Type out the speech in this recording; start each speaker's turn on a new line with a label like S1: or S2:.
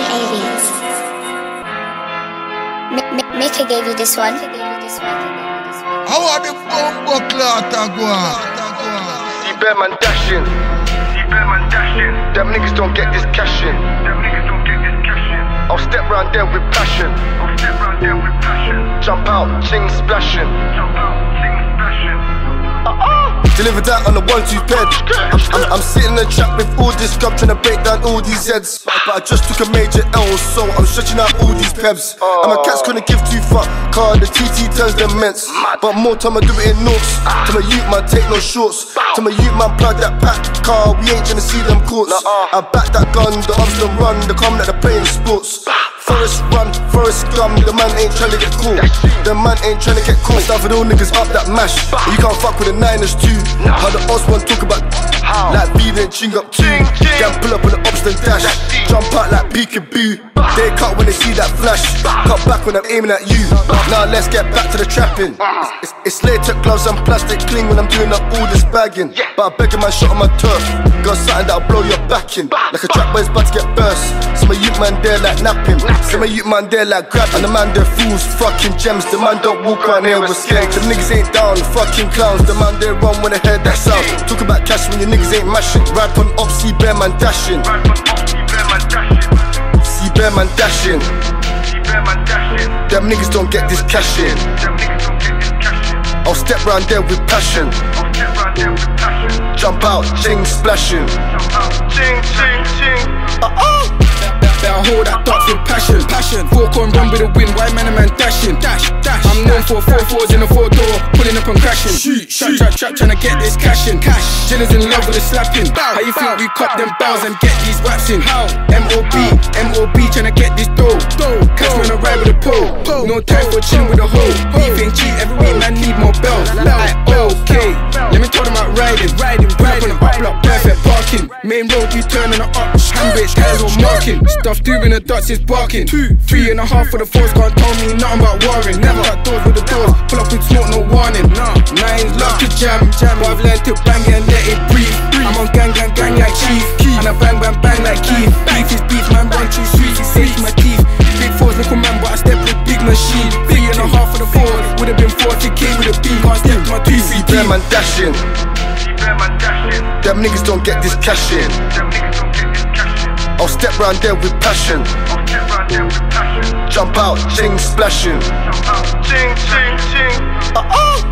S1: aliens. Maker gave you this one.
S2: How are the bumbo clot a go
S3: See Bearman dashing.
S4: See Bearman dashing.
S3: Them niggas don't get this cash in.
S4: Them niggas don't get this cash in.
S3: I'll step round them with passion.
S4: I'll step round there with passion.
S3: Jump out, ching splashing.
S4: Jump out, splashing.
S3: Deliver that on the one two bed. I'm, I'm, I'm sitting in the trap with all this scum trying to break down all these heads. But I just took a major L, so I'm stretching out all these pebs. And my cats couldn't give two fuck, car the TT turns them mints. But more time I do it in notes. To my youth man, take no shorts. To my youth man, plug that pack car. We ain't trying to see them courts. I back that gun, the ups don't run, the come that they're playing sports. Forest run, forest gum, the man ain't trying to get cool. The man ain't trying to get cool. Stuff with all niggas up that mash. You can't fuck with the Niners too. How the one talk about like beat and ching up too. Can't pull up on the ops then dash. Cut when they see that flash. Cut back when I'm aiming at you. Now let's get back to the trapping. It's, it's, it's latex gloves and plastic cling when I'm doing up all this bagging. But I beg a shot on my turf. Got something that'll blow your back in. Like a trap boy's about to get burst. Some of you man there like napping. Some of you man there like grab. And the man there fools, fucking gems. The man don't walk around here with skanks. The niggas ain't down, fucking clowns. The man there run when they head that sound. Talk about cash when your niggas ain't mashing. Ride on see bear man dashing. Bear man dashing.
S4: See Bearman dashing.
S3: Them niggas don't get this cash in.
S4: Them niggas don't get this cash in.
S3: I'll step round there with passion.
S4: I'll step round there with passion.
S3: Jump out, ching splashing.
S4: Jump out, ching, ching, ching.
S5: Better hold that dot with passion, passion. Walk on, run with the wind, white man, a man dashing, dash, dash. I'm known for four fours in a four door, pulling up and crashing. Shoot, trap, trap, trap, trying to get this cash in, cash. Jillers in love with the slapping. How you think we cut them bows and get these raps in? How? MOB, MOB, trying to get this dough. Catch me on a ride with a pole, no time for chilling with a hoe. Ain't cheap, every week man need more bells. Like, okay, let me talk about riding, riding, riding. Up block, perfect parking. Main road, you turn on the up, handbrake, tires all marking. Stuff doing the dots is barking. Two, three and a half for the force, can't tell me nothing about warring. Never got doors with the doors, pull up with smoke, no warning. Nah, nines love to jam, jam. But I've learned to bang
S3: man dashing.
S4: See Bearman dashing.
S3: Them niggas don't get this cash in.
S4: Them niggas don't get this cash in.
S3: I'll step round there with passion.
S4: I'll step round there with passion.
S3: Jump out, ching splashing.
S4: Jump out, ching, ching, ching.